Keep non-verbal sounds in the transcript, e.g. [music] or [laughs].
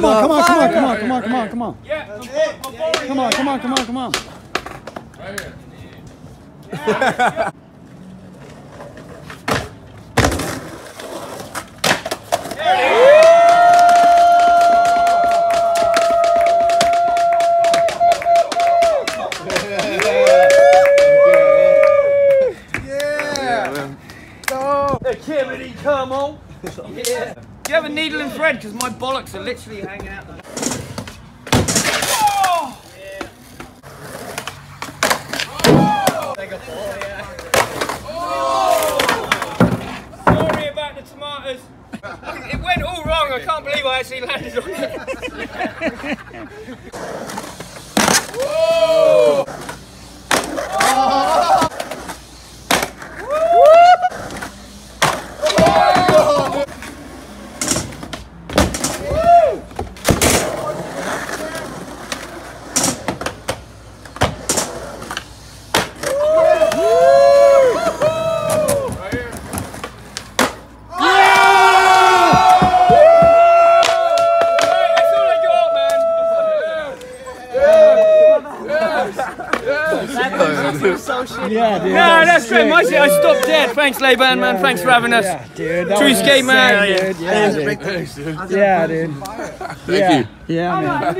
Come on, come on, come on, come on, come on, come on, come on. Yeah, Come on, come on, come on, come on. The Kimmy, come on. Yeah. Do you have a needle and thread? Because my bollocks are literally hanging out the Oh! Sorry about the tomatoes. It went all wrong. I can't believe I actually landed on it. [laughs] That's all I got, man. Yeah, dude. No, that's great. My shit, I stopped dead. Thanks, Laban, man. Thanks for having us. Yeah, dude. True was skate, man. dude. Yeah, dude. Yeah, dude. Thank yeah. you. Yeah, man.